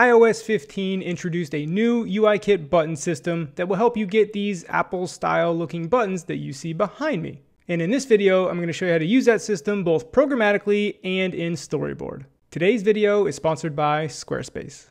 iOS 15 introduced a new UIKit button system that will help you get these Apple style looking buttons that you see behind me. And in this video, I'm going to show you how to use that system both programmatically and in Storyboard. Today's video is sponsored by Squarespace.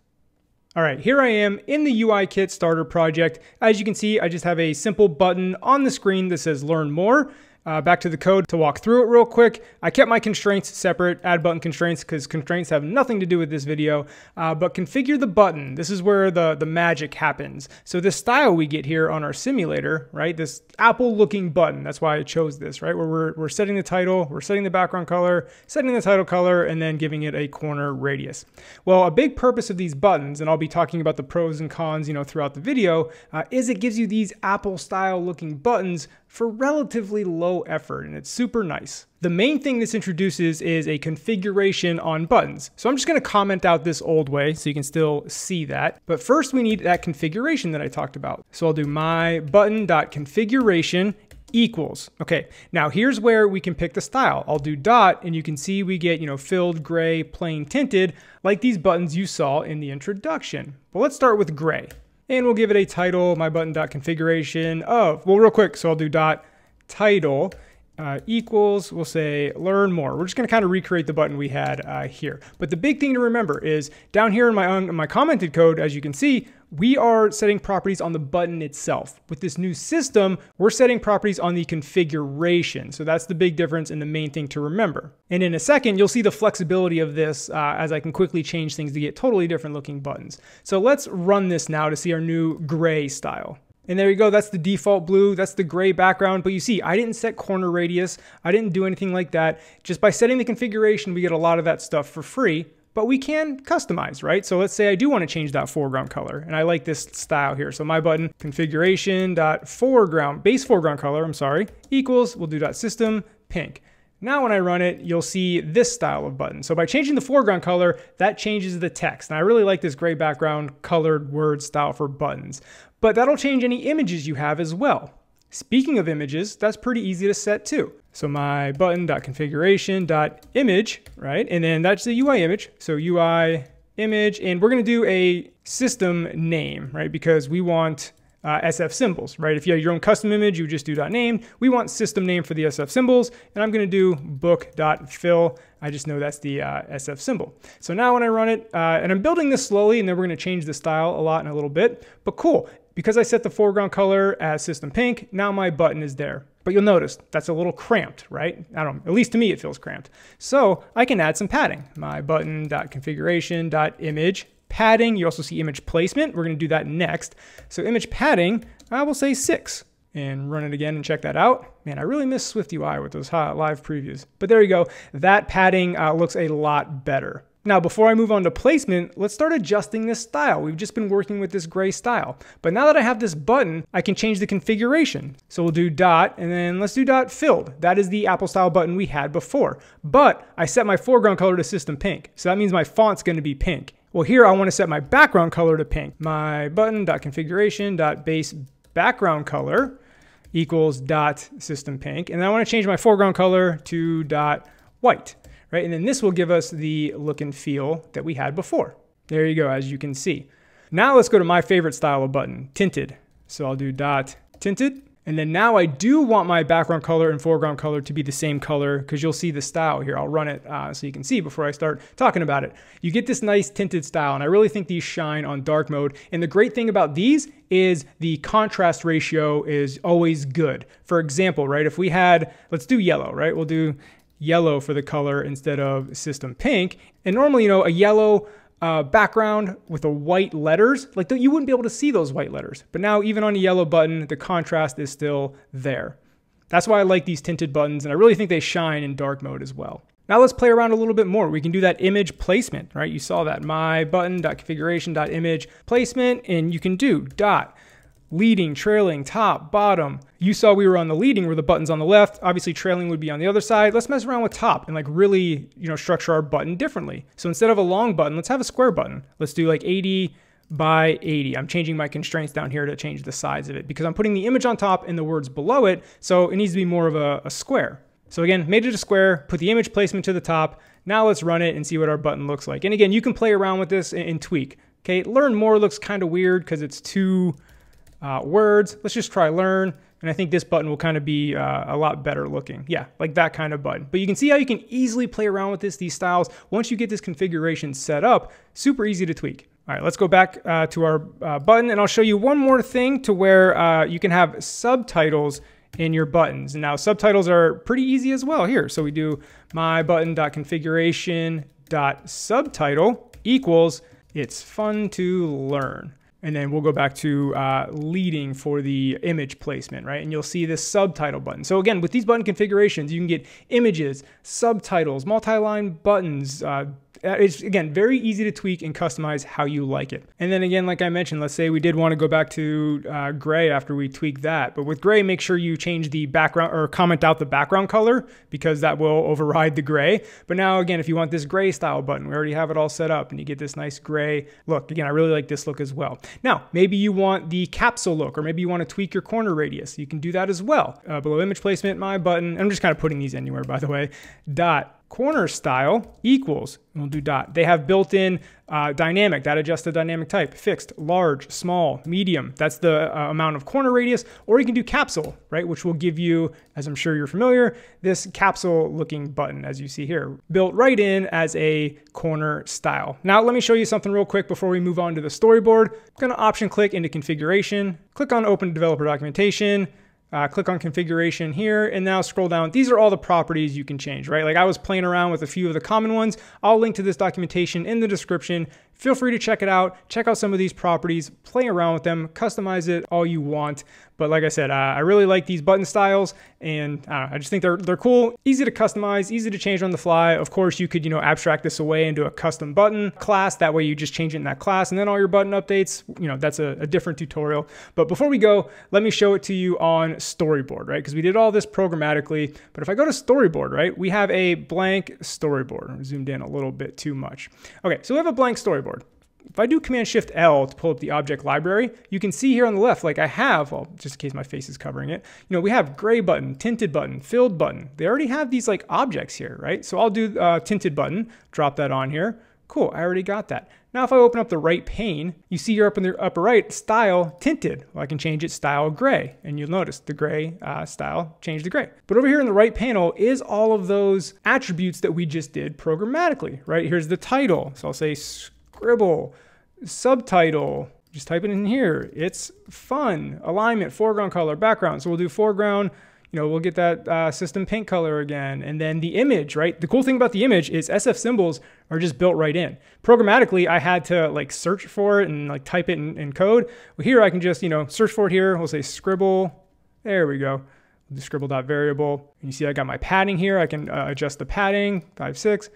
All right, here I am in the UIKit starter project. As you can see, I just have a simple button on the screen that says learn more. Uh, back to the code to walk through it real quick. I kept my constraints separate, add button constraints, because constraints have nothing to do with this video, uh, but configure the button. This is where the, the magic happens. So this style we get here on our simulator, right, this Apple looking button, that's why I chose this, right, where we're, we're setting the title, we're setting the background color, setting the title color, and then giving it a corner radius. Well, a big purpose of these buttons, and I'll be talking about the pros and cons, you know, throughout the video, uh, is it gives you these Apple style looking buttons for relatively low effort and it's super nice. The main thing this introduces is a configuration on buttons. So I'm just gonna comment out this old way so you can still see that. But first we need that configuration that I talked about. So I'll do my button.configuration equals. Okay, now here's where we can pick the style. I'll do dot and you can see we get, you know, filled, gray, plain tinted, like these buttons you saw in the introduction. But let's start with gray and we'll give it a title, my button dot configuration of, well, real quick, so I'll do dot title uh, equals, we'll say learn more. We're just gonna kind of recreate the button we had uh, here. But the big thing to remember is down here in my, in my commented code, as you can see, we are setting properties on the button itself. With this new system, we're setting properties on the configuration. So that's the big difference and the main thing to remember. And in a second, you'll see the flexibility of this uh, as I can quickly change things to get totally different looking buttons. So let's run this now to see our new gray style. And there you go, that's the default blue, that's the gray background. But you see, I didn't set corner radius, I didn't do anything like that. Just by setting the configuration, we get a lot of that stuff for free but we can customize, right? So let's say I do want to change that foreground color and I like this style here. So my button configuration dot foreground, base foreground color, I'm sorry, equals, we'll do dot system pink. Now when I run it, you'll see this style of button. So by changing the foreground color, that changes the text. And I really like this gray background colored word style for buttons. But that'll change any images you have as well. Speaking of images, that's pretty easy to set too. So my button.configuration.image, right? And then that's the UI image. So UI image, and we're gonna do a system name, right? Because we want uh, SF symbols, right? If you have your own custom image, you would just do .name. We want system name for the SF symbols, and I'm gonna do book.fill. I just know that's the uh, SF symbol. So now when I run it, uh, and I'm building this slowly, and then we're gonna change the style a lot in a little bit, but cool. Because I set the foreground color as system pink, now my button is there. But you'll notice that's a little cramped, right? I don't, at least to me it feels cramped. So I can add some padding. My button.configuration.image padding. You also see image placement. We're gonna do that next. So image padding, I will say six and run it again and check that out. Man, I really miss SwiftUI with those live previews. But there you go. That padding uh, looks a lot better. Now, before I move on to placement, let's start adjusting this style. We've just been working with this gray style. But now that I have this button, I can change the configuration. So we'll do dot, and then let's do dot filled. That is the Apple style button we had before. But I set my foreground color to system pink. So that means my font's gonna be pink. Well, here I wanna set my background color to pink. My button dot configuration dot base background color equals dot system pink. And then I wanna change my foreground color to dot white right? And then this will give us the look and feel that we had before. There you go, as you can see. Now let's go to my favorite style of button, tinted. So I'll do dot tinted. And then now I do want my background color and foreground color to be the same color because you'll see the style here. I'll run it uh, so you can see before I start talking about it. You get this nice tinted style and I really think these shine on dark mode. And the great thing about these is the contrast ratio is always good. For example, right, if we had, let's do yellow, right? We'll do yellow for the color instead of system pink. And normally, you know, a yellow uh, background with a white letters, like you wouldn't be able to see those white letters. But now even on a yellow button, the contrast is still there. That's why I like these tinted buttons, and I really think they shine in dark mode as well. Now let's play around a little bit more. We can do that image placement, right? You saw that my button.configuration.image placement, and you can do dot leading, trailing, top, bottom. You saw we were on the leading where the button's on the left. Obviously trailing would be on the other side. Let's mess around with top and like really, you know, structure our button differently. So instead of a long button, let's have a square button. Let's do like 80 by 80. I'm changing my constraints down here to change the size of it because I'm putting the image on top and the words below it. So it needs to be more of a, a square. So again, made it a square, put the image placement to the top. Now let's run it and see what our button looks like. And again, you can play around with this and, and tweak. Okay, learn more looks kind of weird because it's two uh, words. Let's just try learn. And I think this button will kind of be uh, a lot better looking. Yeah, like that kind of button. But you can see how you can easily play around with this, these styles. Once you get this configuration set up, super easy to tweak. All right, let's go back uh, to our uh, button and I'll show you one more thing to where uh, you can have subtitles in your buttons. Now subtitles are pretty easy as well here. So we do my button.configuration.subtitle equals it's fun to learn. And then we'll go back to uh, leading for the image placement, right? And you'll see this subtitle button. So again, with these button configurations, you can get images, subtitles, multi-line buttons, uh, it's again very easy to tweak and customize how you like it. And then again, like I mentioned, let's say we did want to go back to uh, gray after we tweak that. But with gray, make sure you change the background or comment out the background color because that will override the gray. But now again, if you want this gray style button, we already have it all set up and you get this nice gray look. Again, I really like this look as well. Now, maybe you want the capsule look or maybe you want to tweak your corner radius. You can do that as well. Uh, below image placement, my button, I'm just kind of putting these anywhere by the way, dot corner style equals, we'll do dot. They have built-in uh, dynamic, that adjusts the dynamic type, fixed, large, small, medium. That's the uh, amount of corner radius, or you can do capsule, right? Which will give you, as I'm sure you're familiar, this capsule looking button, as you see here, built right in as a corner style. Now, let me show you something real quick before we move on to the storyboard. I'm gonna option click into configuration, click on open developer documentation, uh, click on configuration here and now scroll down. These are all the properties you can change, right? Like I was playing around with a few of the common ones. I'll link to this documentation in the description. Feel free to check it out. Check out some of these properties, play around with them, customize it all you want. But like I said, uh, I really like these button styles and uh, I just think they're, they're cool, easy to customize, easy to change on the fly. Of course, you could, you know, abstract this away into a custom button class. That way you just change it in that class and then all your button updates, you know, that's a, a different tutorial. But before we go, let me show it to you on storyboard, right? Because we did all this programmatically. But if I go to storyboard, right, we have a blank storyboard. I zoomed in a little bit too much. Okay, so we have a blank storyboard. If I do Command Shift L to pull up the object library, you can see here on the left, like I have, well, just in case my face is covering it, you know, we have gray button, tinted button, filled button. They already have these like objects here, right? So I'll do uh, tinted button, drop that on here. Cool, I already got that. Now if I open up the right pane, you see here up in the upper right, style tinted. Well, I can change it style gray, and you'll notice the gray uh, style changed to gray. But over here in the right panel is all of those attributes that we just did programmatically, right? Here's the title. So I'll say scribble, subtitle, just type it in here. It's fun. Alignment, foreground color, background. So we'll do foreground, you know, we'll get that uh, system paint color again. And then the image, right? The cool thing about the image is SF symbols are just built right in. Programmatically, I had to like search for it and like type it in, in code. Well, here I can just, you know, search for it here. We'll say scribble. There we go. The scribble.variable. And you see I got my padding here. I can uh, adjust the padding, 5, 6.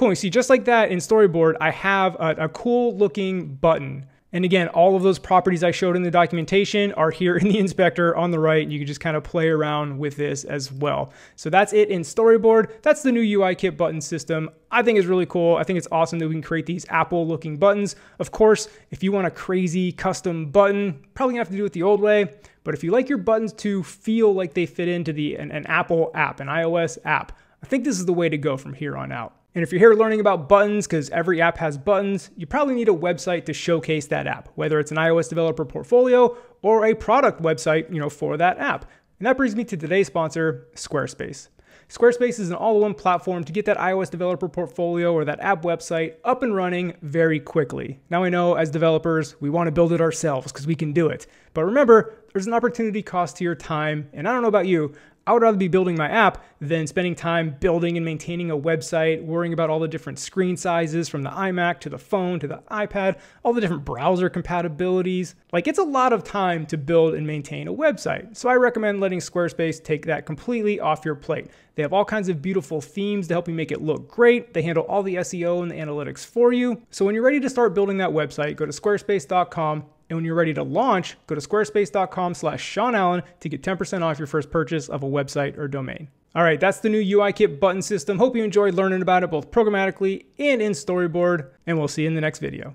Cool, you see just like that in Storyboard, I have a, a cool looking button. And again, all of those properties I showed in the documentation are here in the inspector on the right. You can just kind of play around with this as well. So that's it in Storyboard. That's the new UIKit button system. I think it's really cool. I think it's awesome that we can create these Apple looking buttons. Of course, if you want a crazy custom button, probably gonna have to do it the old way. But if you like your buttons to feel like they fit into the an, an Apple app, an iOS app, I think this is the way to go from here on out. And if you're here learning about buttons, because every app has buttons, you probably need a website to showcase that app, whether it's an iOS developer portfolio or a product website, you know, for that app. And that brings me to today's sponsor, Squarespace. Squarespace is an all-in-one platform to get that iOS developer portfolio or that app website up and running very quickly. Now I know as developers, we want to build it ourselves because we can do it. But remember, there's an opportunity cost to your time, and I don't know about you, I would rather be building my app than spending time building and maintaining a website, worrying about all the different screen sizes from the iMac to the phone to the iPad, all the different browser compatibilities. Like it's a lot of time to build and maintain a website. So I recommend letting Squarespace take that completely off your plate. They have all kinds of beautiful themes to help you make it look great. They handle all the SEO and the analytics for you. So when you're ready to start building that website, go to squarespace.com and when you're ready to launch, go to squarespace.com slash Sean Allen to get 10% off your first purchase of a website or domain. All right, that's the new UIKit button system. Hope you enjoyed learning about it both programmatically and in Storyboard, and we'll see you in the next video.